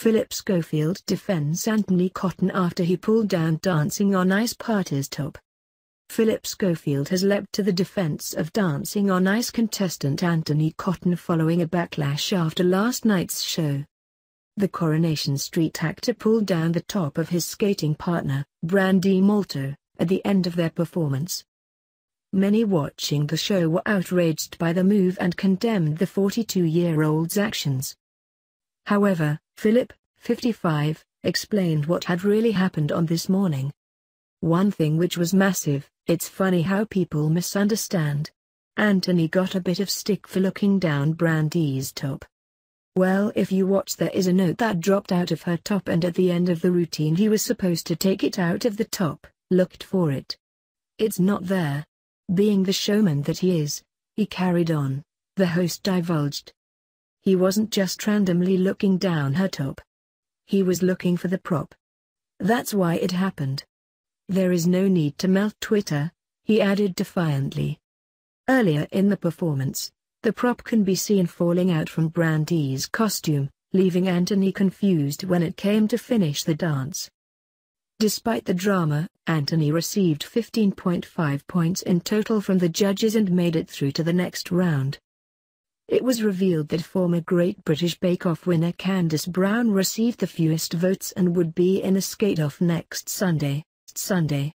Phillip Schofield defends Antony Cotton after he pulled down Dancing on Ice party's top. Phillip Schofield has leapt to the defense of Dancing on Ice contestant Antony Cotton following a backlash after last night's show. The Coronation Street actor pulled down the top of his skating partner, Brandee Malto, at the end of their performance. Many watching the show were outraged by the move and condemned the 42-year-old's actions. However, Phillip, 55, explained what had really happened on this morning. One thing which was massive, it's funny how people misunderstand. Antony got a bit of stick for looking down Brandee's top. Well if you watch there is a note that dropped out of her top and at the end of the routine he was supposed to take it out of the top, looked for it. It's not there. Being the showman that he is, he carried on, the host divulged. He wasn't just randomly looking down her top. He was looking for the prop. That's why it happened. There is no need to melt Twitter, he added defiantly. Earlier in the performance, the prop can be seen falling out from Brandee's costume, leaving Antony confused when it came to finish the dance. Despite the drama, Antony received 15.5 points in total from the judges and made it through to the next round. It was revealed that former Great British Bake Off winner Candice Brown received the fewest votes and would be in a skate-off next Sunday. Sunday.